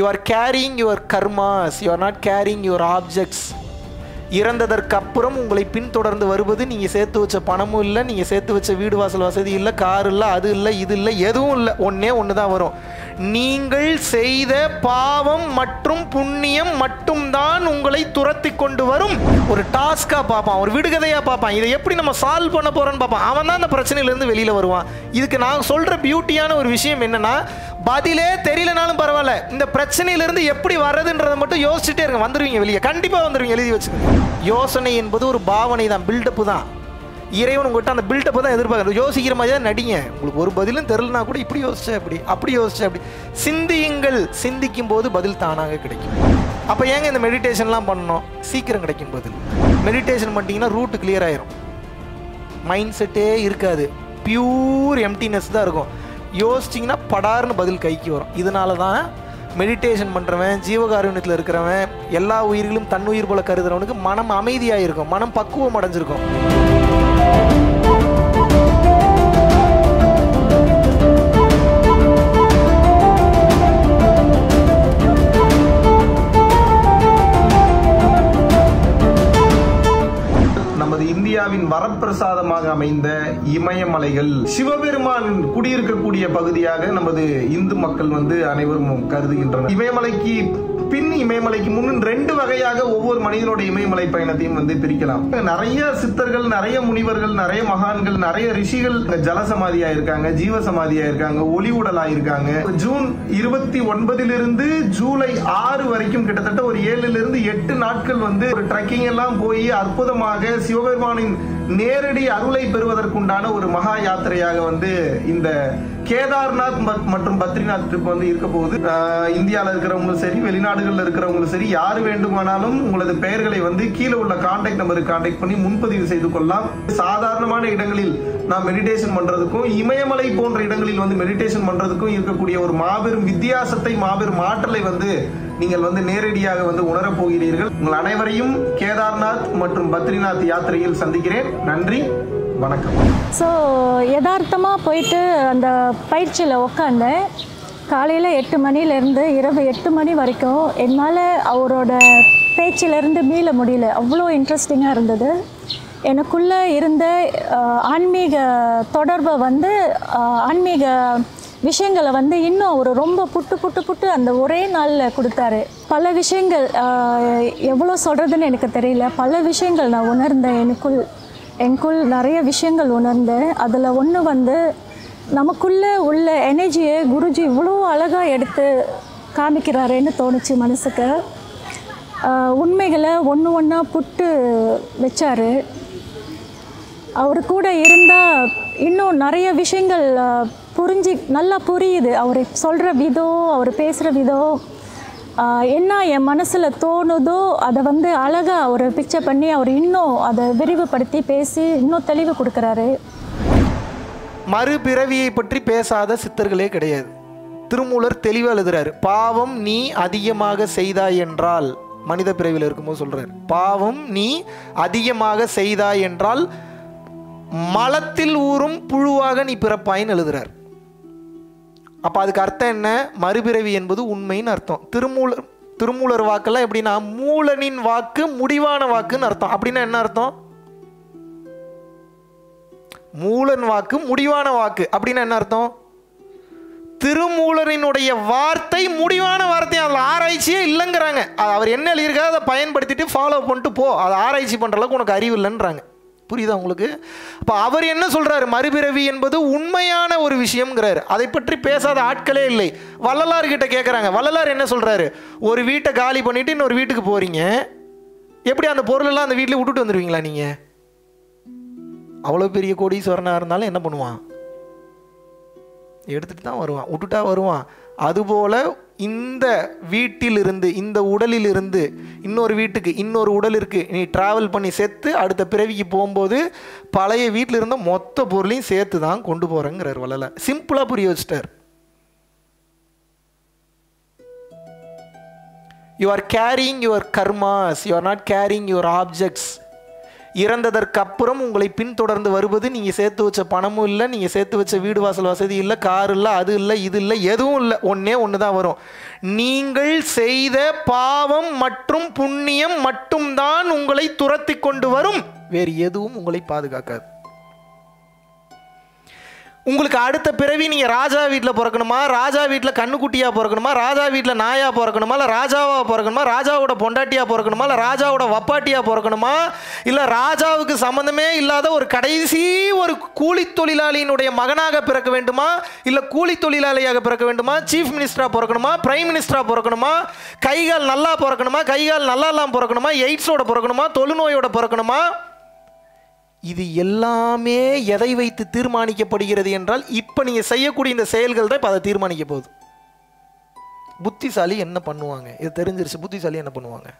You are carrying your karmas you are not carrying your objects இறந்ததற்கு அப்புறம் உங்களை பின்தொடர்ந்து வருவது நீங்கள் சேர்த்து வச்ச பணமும் இல்லை நீங்கள் சேர்த்து வச்ச வீடு வாசல் வசதி இல்லை கார் இல்லை அது இல்லை இது இல்லை எதுவும் இல்லை ஒன்றே ஒன்று தான் வரும். நீங்கள் செய்த பாவம் மற்றும் புண்ணியம் மட்டும்தான் உங்களை துரத்தி கொண்டு வரும். ஒரு டாஸ்காக பார்ப்பான் ஒரு விடுகதையாக பார்ப்பான். இதை எப்படி நம்ம சால்வ் பண்ண போகிறோன்னு பார்ப்பான். அவன் தான் அந்த பிரச்சனையிலேருந்து வெளியில் வருவான். இதுக்கு நான் சொல்கிற பியூட்டியான ஒரு விஷயம் என்னென்னா பதிலே தெரியலனாலும் பரவாயில்ல. இந்த பிரச்சனையிலிருந்து எப்படி வர்றதுன்றதை மட்டும் யோசிச்சுட்டே இருங்க. வந்துடுவீங்க வெளியே. கண்டிப்பாக வந்துடுவீங்க எழுதி வச்சுக்கோங்க யோசனை என்பது ஒரு பாவனை தான். பில்டப்பு தான். இறைவன் உங்கள்கிட்ட அந்த பில்டப்பை தான் எதிர்பார்க்குறது யோசிக்கிற மாதிரி தான் நடிங்க. உங்களுக்கு ஒரு பதிலும் தெரிலனா கூட இப்படி யோசிச்சேன் அப்படி அப்படி யோசிச்சேன் அப்படி சிந்தியுங்கள். சிந்திக்கும் போது பதில் தானாக கிடைக்கும். அப்போ ஏங்க இந்த மெடிடேஷன்லாம் பண்ணணும்? சீக்கிரம் கிடைக்கும் பதில். மெடிடேஷன் பண்ணிட்டீங்கன்னா ரூட் கிளியர் ஆயிரும். மைண்ட் செட்டே இருக்காது. பியூர் எம்டினஸ் தான் இருக்கும். யோசிச்சிங்கன்னா படார்னு பதில் கைக்கு வரும். இதனால தான் மெடிடேஷன் பண்ணுறவன் ஜீவகாருண்யத்தில் இருக்கிறவன் எல்லா உயிர்களும் தன்னுயிர் போல கருதுறவனுக்கு மனம் அமைதியாக இருக்கும் மனம் பக்குவம் அடைஞ்சிருக்கும். நமது இந்தியாவின் வரப்பிரசாதமாக அமைந்த இமயமலைகள் சிவபெருமான் குடியிருக்கக்கூடிய பகுதியாக நமது இந்து மக்கள் வந்து அனைவரும் கருதுகின்றனர். இமயமலைக்கு பின் இமயமலைக்கு முன்னும் ரெண்டு வகையாக ஒவ்வொரு மனிதனோட இமயமலை பயணத்தையும் வந்து பிரிக்கலாம். நிறைய சித்தர்கள் நிறைய முனிவர்கள் நிறைய மகான்கள் நிறைய ரிஷிகள் ஜலசமாதியா இருக்காங்க ஜீவசமாதியா இருக்காங்க ஒளி உடலா இருக்காங்க ஜூன் இருபத்தி ஒன்பதிலிருந்து ஜூலை ஆறு வரைக்கும் கிட்டத்தட்ட ஒரு ஏழுல இருந்து எட்டு நாட்கள் வந்து ஒரு ட்ரெக்கிங் எல்லாம் போய் அற்புதமாக சிவபெருமானின் நேரடி அருளை பெறுவதற்குண்டான ஒரு மகா யாத்திரையாக வந்து இந்த கேதார்நாத் மற்றும் பத்ரிநாத் ட்ரிப் வந்து இருக்க போகுது இந்தியாவில் இருக்கிறவங்களும் சரி வெளிநாடுகளில் இருக்கிறவங்களும் சரி யார் வேண்டுமானாலும் உங்களது பெயர்களை வந்து கீழே உள்ள கான்டாக்ட் நம்பருக்கு கான்டாக்ட் பண்ணி முன்பதிவு செய்து கொள்ளலாம். சாதாரணமான இடங்களில் நாம் மெடிடேஷன் பண்றதுக்கும் இமயமலை போன்ற இடங்களில் வந்து மெடிடேஷன் பண்றதுக்கும் இருக்கக்கூடிய ஒரு மாபெரும் வித்தியாசத்தை மாபெரும் ஆற்றலை வந்து நீங்கள் வந்து நேரடியாக வந்து உணரப் போகிறீர்கள். உங்கள் அனைவரையும் கேதார்நாத் மற்றும் பத்ரிநாத் யாத்திரையில் சந்திக்கிறேன். நன்றி வணக்கம். ஸோ யதார்த்தமாக போயிட்டு அந்த பயிற்சியில் உக்காந்தேன். காலையில் எட்டு மணிலேருந்து இரவு எட்டு மணி வரைக்கும் என்னால் அவரோட பேச்சிலேருந்து மீள முடியல. அவ்வளோ இன்ட்ரெஸ்டிங்காக இருந்தது. எனக்குள்ளே இருந்த ஆன்மீக தொடர்பை வந்து ஆன்மீக விஷயங்களை வந்து இன்னும் அவர் ரொம்ப புட்டு புட்டு புட்டு அந்த ஒரே நாளில் கொடுத்தாரு. பல விஷயங்கள் எவ்வளோ சொல்கிறதுன்னு எனக்கு தெரியல. பல விஷயங்கள் நான் உணர்ந்தேன். எனக்குள் எனக்குள் நிறைய விஷயங்கள் உணர்ந்தேன். அதில் ஒன்று வந்து நமக்குள்ளே உள்ள எனர்ஜியை குருஜி இவ்வளோ அழகாக எடுத்து காமிக்கிறாருன்னு தோணுச்சு மனசுக்கு. உண்மைகளை ஒன்று ஒன்றா புட்டு வச்சாரு. அவர் கூட இருந்தால் இன்னும் நிறைய விஷயங்கள் புரிஞ்சு நல்லா புரியுது. அவர் சொல்கிற விதம் அவர் பேசுகிற விதம் என்ன என் மனசில் தோணுதோ அதை வந்து அழகாக அவர் பிக்சர் பண்ணி அவர் இன்னும் அதை விரிவுபடுத்தி பேசி இன்னும் தெளிவு கொடுக்குறாரு. மறுபிறவியை பற்றி பேசாத சித்தர்களே கிடையாது. திருமூலர் தெளிவாக எழுதுறாரு பாவம் நீ அதிகமாக செய்தாய் என்றால் மனித பிறவியில் இருக்கும்போது சொல்றாரு பாவம் நீ அதிகமாக செய்தாய் என்றால் மலத்தில் ஊறும் புழுவாக நீ பிறப்பாயின்னு எழுதுறார். அப்போ அதுக்கு அர்த்தம் என்ன? மறுபிறவி என்பது உண்மைன்னு அர்த்தம். திருமூலர் திருமூலர் வாக்கெல்லாம் எப்படின்னா மூலனின் வாக்கு முடிவான வாக்குன்னு அர்த்தம். அப்படின்னா என்ன அர்த்தம்? மூலன் வாக்கு முடிவான வாக்கு. அப்படின்னா என்ன அர்த்தம்? திருமூலரினுடைய வார்த்தை முடிவான வார்த்தை அதில் ஆராய்ச்சியே இல்லைங்கிறாங்க. அது அவர் என்ன எழுதியிருக்காரு அதை பயன்படுத்திட்டு ஃபாலோ பண்ணிட்டு போ. அதை ஆராய்ச்சி பண்ணுற அளவுக்கு உனக்கு அறிவு இல்லைன்றாங்க. புரியுதா உங்களுக்கு? அப்போ அவர் என்ன சொல்கிறாரு மறுபிறவி என்பது உண்மையான ஒரு விஷயம்ங்கிறாரு. அதை பற்றி பேசாத ஆட்களே இல்லை. வள்ளலார் கிட்ட கேட்குறாங்க வள்ளலார் என்ன சொல்கிறாரு ஒரு வீட்டை காலி பண்ணிவிட்டு இன்னொரு வீட்டுக்கு போகிறீங்க எப்படி அந்த பொருளெல்லாம் அந்த வீட்டில் விட்டுட்டு வந்துடுவீங்களா நீங்கள் அவ்வளோ பெரிய கோடீஸ்வரனாக இருந்தாலும் என்ன பண்ணுவான்? எடுத்துகிட்டு தான் வருவான் விட்டுட்டா வருவான். அதுபோல் இந்த வீட்டிலிருந்து இந்த உடலிலிருந்து இன்னொரு வீட்டுக்கு இன்னொரு உடலிற்கு நீ ட்ராவல் பண்ணி செத்து அடுத்த பிறவிக்கு போகும்போது பழைய வீட்டில் இருந்த மொத்த பொருளையும் சேர்த்து தான் கொண்டு போகிறேங்கிறார் வள்ளல. சிம்பிளாக புரிய வச்சிட்டார். You are carrying your karmas you are not carrying your objects இறந்ததற்கு அப்புறம் உங்களை பின்தொடர்ந்து வருவது நீங்கள் சேர்த்து வச்ச பணமும் இல்லை நீங்கள் சேர்த்து வச்ச வீடு வாசல் வசதி இல்லை கார் இல்லை அது இல்லை இது இல்லை எதுவும் இல்லை. ஒன்றே ஒன்று தான் வரும். நீங்கள் செய்த பாவம் மற்றும் புண்ணியம் மட்டும்தான் உங்களை துரத்தி கொண்டு வரும். வேறு எதுவும் உங்களை பாதுகாக்காது. உங்களுக்கு அடுத்த பிறவி நீங்கள் ராஜா வீட்டில் பிறக்கணுமா? ராஜா வீட்டில் கண்ணுக்குட்டியாக பிறக்கணுமா? ராஜா வீட்டில் நாயாக பிறக்கணுமா? இல்லை ராஜாவாக பிறக்கணுமா? ராஜாவோட பொண்டாட்டியாக பிறக்கணுமா? இல்லை ராஜாவோட வப்பாட்டியாக பிறக்கணுமா? இல்லை ராஜாவுக்கு சம்மந்தமே இல்லாத ஒரு கடைசி ஒரு கூலி தொழிலாளியினுடைய மகனாக பிறக்க வேண்டுமா? இல்லை கூலி தொழிலாளியாக பிறக்க வேண்டுமா? சீஃப் மினிஸ்டராக பிறக்கணுமா? பிரைம் மினிஸ்டராக பிறக்கணுமா? கைகால் நல்லா பிறக்கணுமா? கைகால் நல்லா இல்லாமல் பிறக்கணுமா? எய்ட்ஸோட பிறக்கணுமா? தொழுநோயோட பிறக்கணுமா? இது எல்லாமே எதை வைத்து தீர்மானிக்கப்படுகிறது என்றால் இப்போ நீங்கள் செய்யக்கூடிய இந்த செயல்கள் தான் இப்போ அதை தீர்மானிக்க போகுது. புத்திசாலி என்ன பண்ணுவாங்க? இது தெரிஞ்சிருச்சு புத்திசாலி என்ன பண்ணுவாங்க?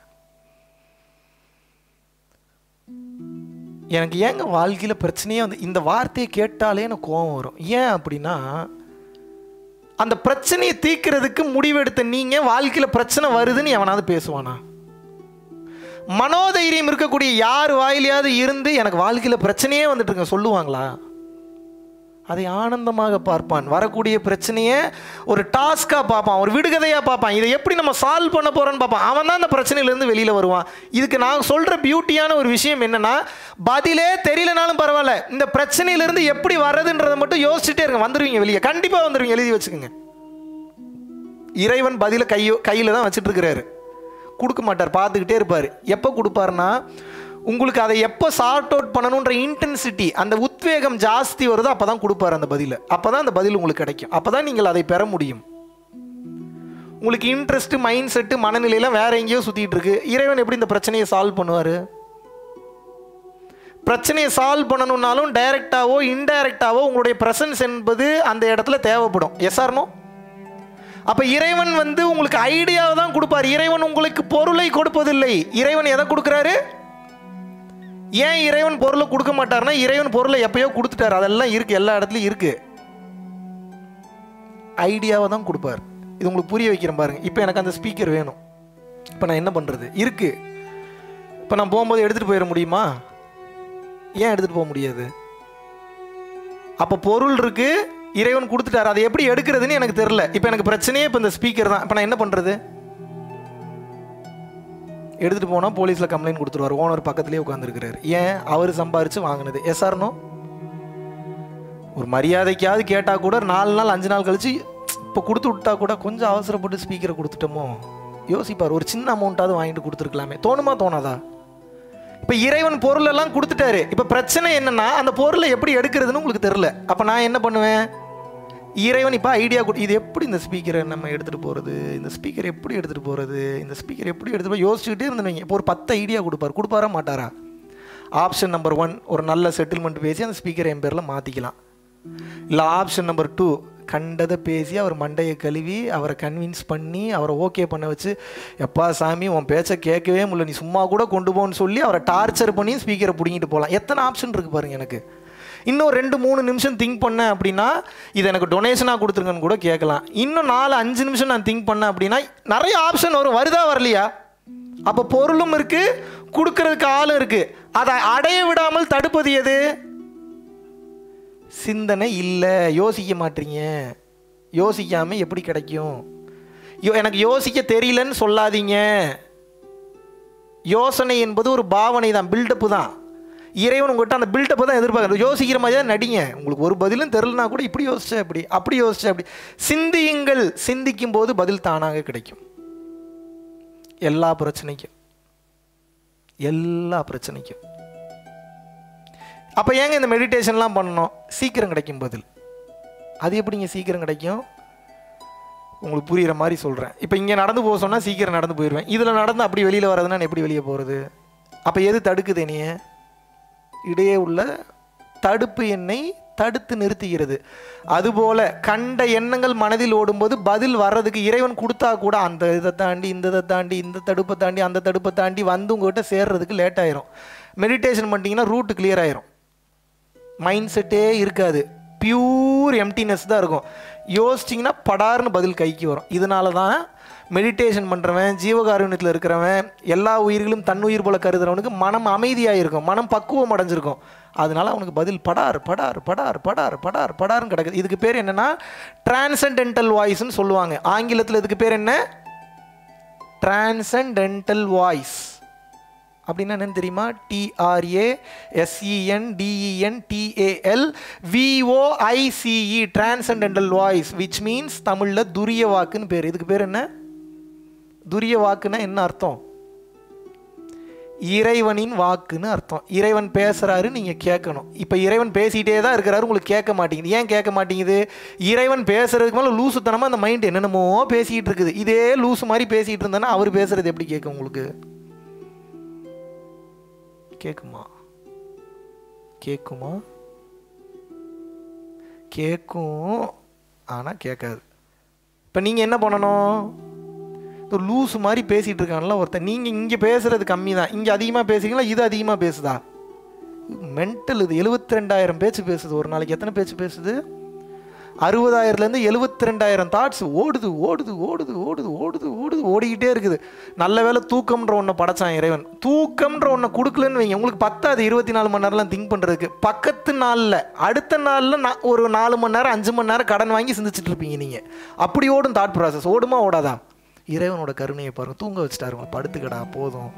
எனக்கு ஏங்க வாழ்க்கையில் பிரச்சனையே வந்து இந்த வார்த்தையை கேட்டாலே எனக்கு கோபம் வரும். ஏன் அப்படின்னா அந்த பிரச்சனையை தீர்க்கிறதுக்கு முடிவெடுத்த நீங்கள் வாழ்க்கையில் பிரச்சனை வருதுன்னு எவனாவது பேசுவானா? மனோதைரியம் இருக்கக்கூடிய யார் வாயிலையாவது இருந்து எனக்கு வாழ்க்கையில் பிரச்சனையே வந்துட்டு இருக்க. சொல்லுவாங்களா? அதை ஆனந்தமாக பார்ப்பான். வரக்கூடிய பிரச்சனையை ஒரு டாஸ்காக பார்ப்பான். ஒரு விடுகதையாக பார்ப்பான். இதை எப்படி நம்ம சால்வ் பண்ண போகிறோன்னு பார்ப்பான். அவன் தான் அந்த பிரச்சனையிலேருந்து வெளியில் வருவான். இதுக்கு நான் சொல்கிற பியூட்டியான ஒரு விஷயம் என்னென்னா பதிலே தெரியலனாலும் பரவாயில்ல. இந்த பிரச்சனையிலேருந்து எப்படி வர்றதுன்றதை மட்டும் யோசிச்சுட்டே இருங்க. வந்துடுவீங்க வெளியே. கண்டிப்பாக வந்துடுவீங்க எழுதி வச்சுக்கோங்க. இறைவன் பதிலை கையோ கையில் தான் வச்சுட்டு இருக்கிறாரு. கொடுக்க மாட்டார் பார்த்துக்கிட்டே இருப்பார். எப்போ கொடுப்பாருன்னா உங்களுக்கு அதை எப்போ சார்ட் அவுட் பண்ணணுன்ற இன்டென்சிட்டி அந்த உத்வேகம் ஜாஸ்தி வருதோ அப்போ தான் கொடுப்பாரு அந்த பதிலை. அப்போ தான் அந்த பதில் உங்களுக்கு கிடைக்கும். அப்போ தான் நீங்கள் அதை பெற முடியும். உங்களுக்கு இன்ட்ரெஸ்ட்டு மைண்ட் செட்டு மனநிலையெல்லாம் வேற எங்கேயோ சுற்றிட்டு இருக்கு. இறைவன் எப்படி இந்த பிரச்சனையை சால்வ் பண்ணுவார்? பிரச்சனையை சால்வ் பண்ணணுன்னாலும் டைரெக்டாவோ இன்டைரக்டாவோ உங்களுடைய ப்ரெசன்ஸ் என்பது அந்த இடத்துல தேவைப்படும். எஸ் ஆர்னோ அப்போ இறைவன் வந்து உங்களுக்கு ஐடியாவை தான் கொடுப்பார். இறைவன் உங்களுக்கு பொருளை கொடுப்பதில்லை. இறைவன் எதை கொடுக்குறாரு? ஏன் இறைவன் பொருளை கொடுக்க மாட்டார்னா இறைவன் பொருளை எப்பயோ கொடுத்துட்டார். அதெல்லாம் இருக்குது எல்லா இடத்துலையும் இருக்குது ஐடியாவை தான் கொடுப்பார். இது உங்களுக்கு புரிய வைக்கிறேன் பாருங்கள் இப்போ எனக்கு அந்த ஸ்பீக்கர் வேணும். இப்போ நான் என்ன பண்ணுறது இருக்குது இப்போ நான் போகும்போது எடுத்துகிட்டு போயிட முடியுமா? ஏன் எடுத்துகிட்டு போக முடியாது? அப்போ பொருள் இருக்குது இறைவன் கொடுத்துட்டாரு. அதை எப்படி எடுக்கிறதுன்னு எனக்கு தெரியல. இப்போ எனக்கு பிரச்சனையே இப்போ இந்த ஸ்பீக்கர் தான். இப்போ நான் என்ன பண்ணுறது எடுத்துகிட்டு போனால் போலீஸில் கம்ப்ளைண்ட் கொடுத்துருவார். ஓனர் பக்கத்துலேயே உட்காந்துருக்கிறார் ஏன்? அவர் சம்பாரித்து வாங்கினது. எஸ்ஆர்னோ ஒரு மரியாதைக்காவது கேட்டால் கூட நாலு நாள் அஞ்சு நாள் கழித்து இப்போ கொடுத்து விட்டா கூட கொஞ்சம் அவசரப்பட்டு ஸ்பீக்கரை கொடுத்துட்டோமோ? யோசிப்பார். ஒரு சின்ன அமௌண்ட்டாவது வாங்கிட்டு கொடுத்துருக்கலாமே. தோணுமா தோணாதா? இப்போ இறைவன் பொருள் எல்லாம் கொடுத்துட்டாரு. இப்போ பிரச்சனை என்னன்னா அந்த பொருளை எப்படி எடுக்கிறதுன்னு உங்களுக்கு தெரில அப்போ நான் என்ன பண்ணுவேன்? இறைவன் இப்போ ஐடியா கொடு இது எப்படி இந்த ஸ்பீக்கரை நம்ம எடுத்துகிட்டு போகிறது இந்த ஸ்பீக்கர் எப்படி எடுத்துகிட்டு போகிறது இந்த ஸ்பீக்கர் எப்படி எடுத்துகிட்டு போய் யோசிச்சுக்கிட்டே இருந்துவீங்க இப்போ ஒரு பத்து ஐடியா கொடுப்பார். கொடுப்பாரா மாட்டாரா? ஆப்ஷன் நம்பர் ஒன் ஒரு நல்ல செட்டில்மெண்ட் பேசி அந்த ஸ்பீக்கரை என் பேரில் மாற்றிக்கலாம் இல்லை ஆப்ஷன் நம்பர் டூ கண்டதை பேசி அவர் மண்டையை கழுவி அவரை கன்வின்ஸ் பண்ணி அவரை ஓகே பண்ண வச்சு எப்பா சாமி உன் பேச்சை கேட்கவே முடியல நீ சும்மா கூட கொண்டு போன்னு சொல்லி அவரை டார்ச்சர் பண்ணி ஸ்பீக்கரை பிடிங்கிட்டு போகலாம் எத்தனை ஆப்ஷன் இருக்குது பாருங்க எனக்கு. இன்னும் ரெண்டு மூணு நிமிஷம் திங்க் பண்ணேன் அப்படின்னா இது எனக்கு டொனேஷனாக கொடுத்துருங்கன்னு கூட கேட்கலாம். இன்னும் நாலு அஞ்சு நிமிஷம் நான் திங்க் பண்ணேன் அப்படின்னா நிறைய ஆப்ஷன் வரும். வருதா வரலையா? அப்போ பொருளும் இருக்குது கொடுக்கறதுக்கு ஆளும் இருக்குது அதை அடைய விடாமல் தடுப்பது எது? சிந்தனை இல்லை யோசிக்க மாட்டீங்க. யோசிக்காமல் எப்படி கிடைக்கும்? யோ எனக்கு யோசிக்க தெரியலன்னு சொல்லாதீங்க. யோசனை என்பது ஒரு பாவனை தான் பில்டப்பு தான். இறைவன் உங்கள்கிட்ட அந்த பில்டப்பை தான் எதிர்பார்க்குறது யோசிக்கிற மாதிரி தான் நடிங்க. உங்களுக்கு ஒரு பதிலும் தெரிலனா கூட இப்படி யோசிச்சேன் அப்படி அப்படி யோசிச்சேன் அப்படி சிந்தியுங்கள். சிந்திக்கும் போது பதில் தானாக கிடைக்கும். எல்லா பிரச்சனைக்கும். எல்லா பிரச்சனைக்கும். அப்போ ஏங்க இந்த மெடிடேஷன்லாம் பண்ணணும்? சீக்கிரம் கிடைக்கும் பதில். அது எப்படிங்க சீக்கிரம் கிடைக்கும்? உங்களுக்கு புரிகிற மாதிரி சொல்கிறேன் இப்போ இங்கே நடந்து போக சொன்னால் சீக்கிரம் நடந்து போயிடுவேன் இதில் நடந்து அப்படி வெளியில் வர்றதுன்னா நான் எப்படி வெளியே போகிறது அப்போ எது தடுக்குது என்னைய? இடையே உள்ள தடுப்பு எண்ணை தடுத்து நிறுத்துகிறது. அதுபோல கண்ட எண்ணங்கள் மனதில் ஓடும்போது பதில் வர்றதுக்கு இறைவன் கொடுத்தா கூட அந்த இதை தாண்டி இந்த இதை தாண்டி இந்த தடுப்பை தாண்டி அந்த தடுப்பை தாண்டி வந்து உங்கள்கிட்ட சேர்றதுக்கு லேட் ஆயிரும். மெடிடேஷன் பண்ணிட்டீங்கன்னா ரூட்டு கிளியர் ஆயிரும். மைண்ட் செட்டே இருக்காது. பியூர் எம்டினஸ் தான் இருக்கும். யோசிச்சிங்கன்னா படார்னு பதில் கைக்கு வரும். இதனால தான் மெடிடேஷன் பண்ணுறவன் ஜீவகாருண்யத்தில் இருக்கிறவன் எல்லா உயிர்களும் தன் உயிர் போல கருதுறவனுக்கு மனம் அமைதியாக இருக்கும் மனம் பக்குவம் அடைஞ்சிருக்கும். அதனால அவனுக்கு பதில் படார் படார் படார் படார் படார் படார்னு கிடக்குது. இதுக்கு பேர் என்னென்னா டிரான்சென்டென்டல் வாய்ஸ்னு சொல்லுவாங்க. ஆங்கிலத்தில் இதுக்கு பேர் என்ன? டிரான்சென்டென்டல் வாய்ஸ் அப்படின்னா என்னன்னு தெரியுமா? TRA SEN DEN TAL VOICE transcendental voice which means தமிழில் துரிய வாக்குன்னு பேர். இதுக்கு பேர் என்ன? துரிய வாக்குன்னா என்ன அர்த்தம்? இறைவனின் வாக்குன்னு அர்த்தம். இறைவன் பேசுகிறாரு நீங்கள் கேட்கணும். இப்போ இறைவன் பேசிகிட்டே தான் இருக்கிறாரு உங்களுக்கு கேட்க மாட்டேங்குது. ஏன் கேட்க மாட்டேங்குது? இறைவன் பேசுறதுக்கு மேலே லூசுத்தனமாக அந்த மைண்ட் என்னென்னமோ பேசிக்கிட்டு இருக்குது. இதே லூசு மாதிரி பேசிகிட்டு இருந்தேன்னா அவர் பேசுறது எப்படி கேட்கும் உங்களுக்கு? கேட்குமா கேட்குமா கேட்கும் ஆனால் கேட்காது இப்போ நீங்கள் என்ன பண்ணணும்? இந்த லூஸ் மாதிரி பேசிகிட்டு இருக்கான்ல ஒருத்தன். நீங்கள் இங்கே பேசுகிறது கம்மி தான் இங்கே அதிகமாக பேசுகிறீங்களா இது அதிகமாக பேசுதா? மென்டல் இது. எழுபத்தி ரெண்டாயிரம் பேச்சு பேசுது. ஒரு நாளைக்கு எத்தனை பேச்சு பேசுது? அறுபதாயிரத்துலேருந்து எழுபத்தி ரெண்டாயிரம் தாட்ஸ் ஓடுது ஓடுது ஓடுது ஓடுது ஓடுது ஓடுது ஓடிக்கிட்டே இருக்குது. நல்ல வேலை தூக்கம்ன்ற ஒன்றை படைச்சான் இறைவன். தூக்கம்ன்ற ஒன்றை கொடுக்கலன்னு வைங்க. உங்களுக்கு பத்தாது இருபத்தி நாலு மணி நேரம்லாம் திங்க் பண்ணுறதுக்கு பக்கத்து நாளில் அடுத்த நாளில் நான் ஒரு நாலு மணி நேரம் அஞ்சு மணி நேரம் கடன் வாங்கி சிந்திச்சிட்டு இருப்பீங்க நீங்கள் அப்படி ஓடும் தாட் ப்ராசஸ் ஓடுமா ஓடாதா? இறைவனோட கருணையை பாருங்க. தூங்க வச்சுட்டாருங்க படுத்துக்கடா போதும்.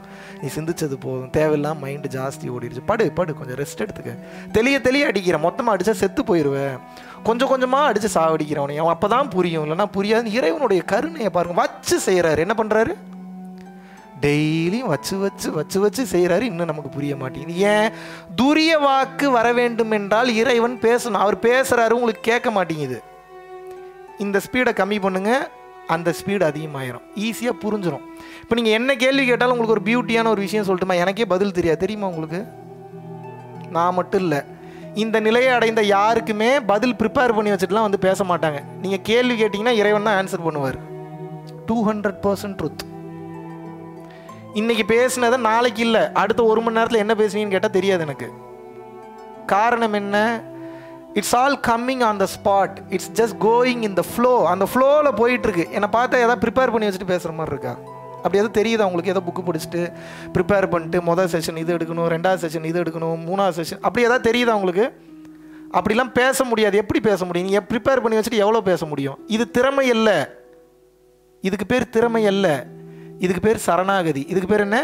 நீ சிந்திச்சது போதும். தேவையில்லாம மைண்டு ஜாஸ்தி ஓடிடுச்சு. படு படு கொஞ்சம் ரெஸ்ட் எடுத்துக்க. தெளிய தெளிய அடிக்கிறேன் மொத்தமாக அடித்தா செத்து போயிடுவேன் கொஞ்சம் கொஞ்சமாக அடித்து சாவடிக்கிறவனையும் அவன் அப்போ தான் புரியும். இல்லைன்னா புரியாது. இறைவனுடைய கருணையை பாருங்க. வச்சு செய்கிறாரு என்ன பண்ணுறாரு டெய்லியும் வச்சு வச்சு வச்சு வச்சு செய்கிறாரு இன்னும் நமக்கு புரிய மாட்டேங்குது. ஏன்? துரிய வாக்கு வர வேண்டும் என்றால் இறைவன் பேசணும். அவர் பேசுகிறாரு உங்களுக்கு கேட்க மாட்டேங்குது. இந்த ஸ்பீடை கம்மி பண்ணுங்கள் அந்த ஸ்பீடு அதிகமாயிரும். ஈஸியாக புரிஞ்சிடும் இப்போ நீங்கள் என்ன கேள்வி கேட்டாலும் உங்களுக்கு ஒரு பியூட்டியான ஒரு விஷயம் சொல்லட்டுமா? எனக்கே பதில் தெரியாது. தெரியுமா உங்களுக்கு? நான் மட்டும் இல்லை. இந்த நிலையை அடைந்த யாருக்குமே பதில் ப்ரிப்பேர் பண்ணி வச்சுட்டுலாம் வந்து பேச மாட்டாங்க. நீங்கள் கேள்வி கேட்டிங்கன்னா இறைவன் தான் ஆன்சர் பண்ணுவார். டூ ஹண்ட்ரட் பர்சன்ட் ட்ரூத் இன்னைக்கு பேசினதை நாளைக்கு இல்லை அடுத்த ஒரு மணி நேரத்தில் என்ன பேசுனீங்கன்னு கேட்டால் தெரியாது எனக்கு. காரணம் என்ன? It's all coming on the spot it's just going in the flow அந்த ஃப்ளோவில் போயிட்டுருக்கு என்னை பார்த்தா எதாவது ப்ரிப்பேர் பண்ணி வச்சுட்டு பேசுகிற மாதிரி இருக்கா? அப்படி எதுவும் தெரியுதா உங்களுக்கு? ஏதோ புக்கு பிடிச்சிட்டு ப்ரிப்பேர் பண்ணிட்டு மொதல் செஷன் இது எடுக்கணும் ரெண்டாவது செஷன் இது எடுக்கணும் மூணாவது செஷன் அப்படி எதாவது தெரியுதா உங்களுக்கு? அப்படிலாம் பேச முடியாது. எப்படி பேச முடியும்? நீங்கள் ப்ரிப்பேர் பண்ணி வச்சுட்டு எவ்வளோ பேச முடியும்? இது திறமை இல்லை இதுக்கு பேர் திறமை அல்ல. இதுக்கு பேர் சரணாகதி. இதுக்கு பேர் என்ன?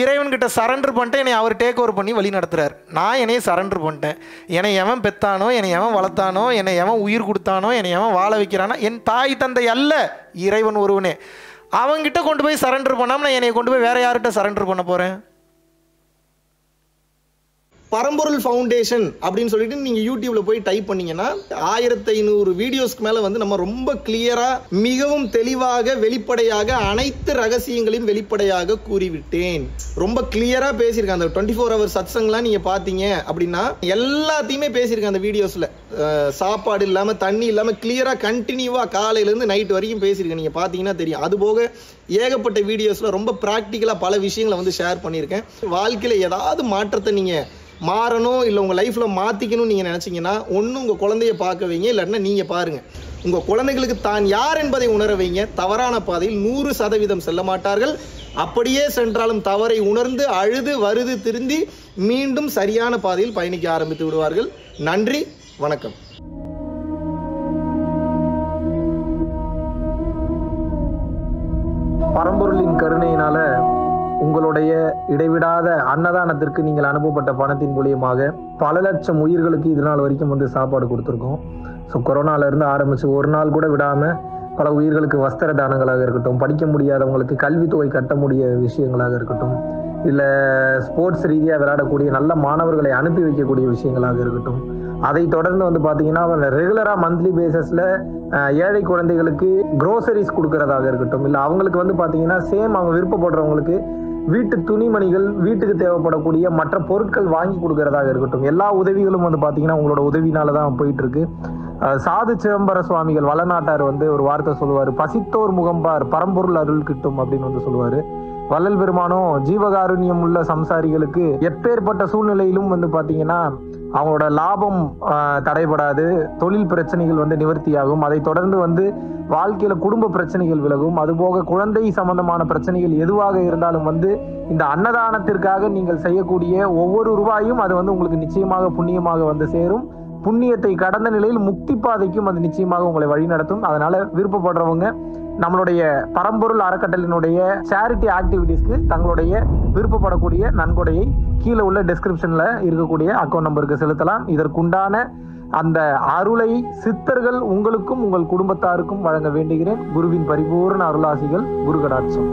இறைவன்கிட்ட சரண்டர் பண்ணிட்டு என்னை அவர் டேக் ஓவர் பண்ணி வழி நடத்துறார். நான் என்னையை சரண்டர் பண்ணிட்டேன். என்னை எவன் பெத்தானோ என்னை எவன் வளர்த்தானோ என்னை எவன் உயிர் கொடுத்தானோ என்னை எவன் வாழ வைக்கிறானோ என் தாய் தந்தை அல்ல இறைவன் ஒருவனே. அவங்ககிட்ட கொண்டு போய் சரண்டர் பண்ணாமல் நான் என்னை கொண்டு போய் வேறு யார்கிட்ட சரண்டர் பண்ண போகிறேன் பரம்பொருள் ஃபவுண்டேஷன் அப்படின்னு சொல்லிட்டு நீங்க யூடியூப்ல போய் டைப் பண்ணீங்கன்னா ஆயிரத்தி ஐநூறு வீடியோஸ்க்கு மேல வந்து நம்ம ரொம்ப கிளியரா மிகவும் தெளிவாக வெளிப்படையாக அனைத்து ரகசியங்களையும் வெளிப்படையாக கூறிவிட்டேன். ரொம்ப கிளியரா பேசியிருக்கேன். அந்த டுவெண்ட்டி ஃபோர் ஹவர் சத்சங்லாம் நீங்க பாத்தீங்க அப்படின்னா எல்லாத்தையுமே பேசியிருக்கேன் அந்த வீடியோஸ்ல சாப்பாடு இல்லாம தண்ணி இல்லாம கிளியரா கண்டினியூவா காலையில இருந்து நைட் வரைக்கும் பேசியிருக்கேன். நீங்க பாத்தீங்கன்னா தெரியும். அது போக ஏகப்பட்ட வீடியோஸ்ல ரொம்ப ப்ராக்டிக்கலாக பல விஷயங்களை வந்து ஷேர் பண்ணியிருக்கேன். வாழ்க்கையில ஏதாவது மாற்றத்தை நீங்க மாறணும் இல்லை உங்கள் லைஃப்பில் மாற்றிக்கணும்னு நீங்கள் நினச்சிங்கன்னா ஒன்று உங்கள் குழந்தைய பார்க்க வைங்க இல்லைன்னா நீங்கள் பாருங்கள் உங்கள் குழந்தைகளுக்கு தான் யார் என்பதை உணர வைங்க. தவறான பாதையில் நூறு சதவீதம் செல்ல மாட்டார்கள். அப்படியே சென்றாலும் தவறை உணர்ந்து அழுது வருது திருந்தி மீண்டும் சரியான பாதையில் பயணிக்க ஆரம்பித்து விடுவார்கள். நன்றி வணக்கம். பரம்பொருளின் கருணையினால உங்களுடைய இடைவிடாத அன்னதானத்திற்கு நீங்கள் அனுப்பப்பட்ட பணத்தின் மூலியமாக பல லட்சம் உயிர்களுக்கு இது நாள் வரைக்கும் வந்து சாப்பாடு கொடுத்துருக்கோம். ஸோ கொரோனால இருந்து ஆரம்பிச்சு ஒரு நாள் கூட விடாம பல உயிர்களுக்கு வஸ்திர தானங்களாக இருக்கட்டும் படிக்க முடியாதவங்களுக்கு கல்வித்தொகை கட்ட முடிய விஷயங்களாக இருக்கட்டும் இல்லை ஸ்போர்ட்ஸ் ரீதியாக விளையாடக்கூடிய நல்ல மாணவர்களை அனுப்பி வைக்கக்கூடிய விஷயங்களாக இருக்கட்டும். அதை தொடர்ந்து வந்து பார்த்தீங்கன்னா ரெகுலராக மந்த்லி பேசிஸில் ஏழை குழந்தைகளுக்கு க்ரோசரிஸ் கொடுக்கறதாக இருக்கட்டும் இல்லை அவங்களுக்கு வந்து பார்த்தீங்கன்னா சேம் அவங்க விருப்பப்படுறவங்களுக்கு வீட்டு துணிமணிகள் வீட்டுக்கு தேவைப்படக்கூடிய மற்ற பொருட்கள் வாங்கி கொடுக்கறதாக இருக்கட்டும். எல்லா உதவிகளும் வந்து பார்த்தீங்கன்னா உங்களோட உதவினால தான் போயிட்டு இருக்கு சாது சிதம்பர சுவாமிகள் வளநாட்டார் வந்து ஒரு வார்த்தை சொல்லுவார். பசித்தோர் முகம்பார் பரம்பொருள் அருள் கிட்டும் அப்படின்னு வந்து சொல்லுவார். வள்ளல் பெருமானும் ஜீவகாருண்யம் உள்ள சம்சாரிகளுக்கு எப்பேற்பட்ட சூழ்நிலையிலும் வந்து பாத்தீங்கன்னா அவங்களோட லாபம் தடைபடாது தொழில் பிரச்சனைகள் வந்து நிவர்த்தியாகும். அதை தொடர்ந்து வந்து வாழ்க்கையில குடும்ப பிரச்சனைகள் விலகும். அதுபோக குழந்தை சம்பந்தமான பிரச்சனைகள் எதுவாக இருந்தாலும் வந்து இந்த அன்னதானத்திற்காக நீங்கள் செய்யக்கூடிய ஒவ்வொரு ரூபாயும் அது வந்து உங்களுக்கு நிச்சயமாக புண்ணியமாக வந்து சேரும். புண்ணியத்தை கடந்த நிலையில் முக்தி பாதைக்கும் அது நிச்சயமாக உங்களை வழிநடத்தும் அதனால விருப்பப்படுறவங்க நம்மளுடைய பரம்பொருள் அறக்கட்டளினுடைய சேரிட்டி ஆக்டிவிட்டீஸ்க்கு தங்களுடைய விருப்பப்படக்கூடிய நன்கொடையை கீழே உள்ள டிஸ்கிரிப்ஷன்ல இருக்கக்கூடிய அக்கௌண்ட் நம்பருக்கு செலுத்தலாம். இதற்குண்டான அந்த அருளை சித்தர்கள் உங்களுக்கும் உங்கள் குடும்பத்தாருக்கும் வழங்க வேண்டுகிறேன். குருவின் பரிபூர்ண அருளாசிகள் குருகடாட்சம்.